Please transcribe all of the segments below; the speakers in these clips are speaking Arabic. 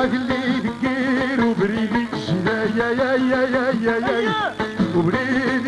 طاق اللي تكير وبريد الشدايا يا يا يا يا يا وبريد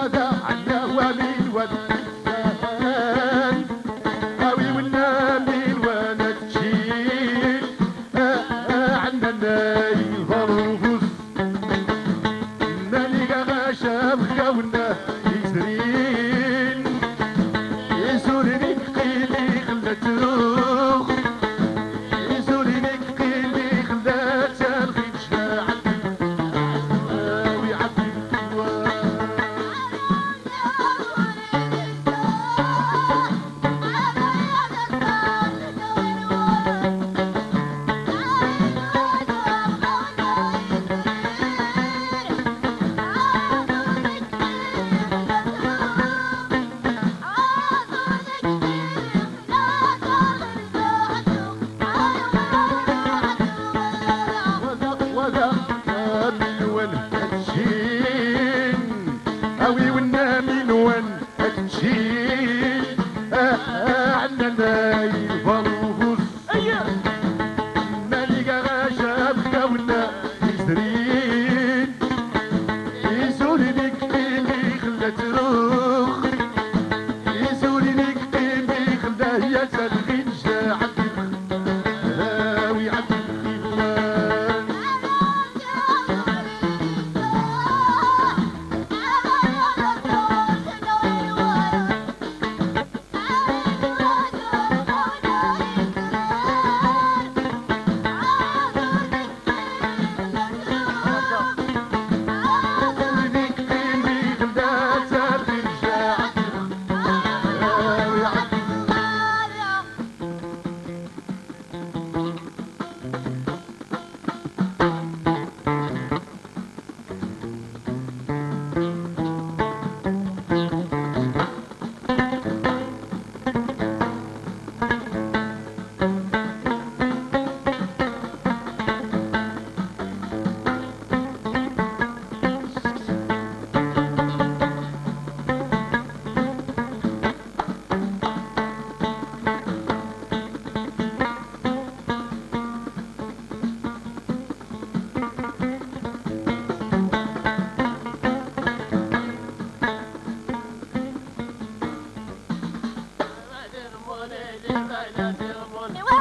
وذا عنا ومين والإنسان It was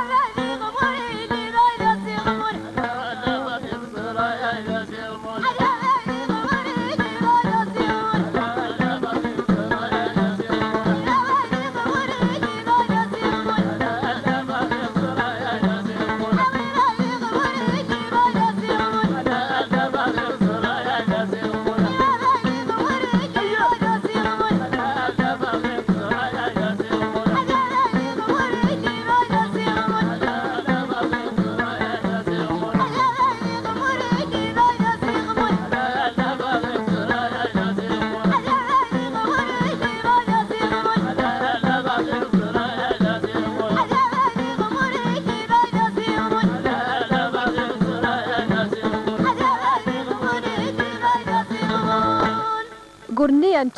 and